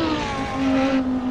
Não, não, não.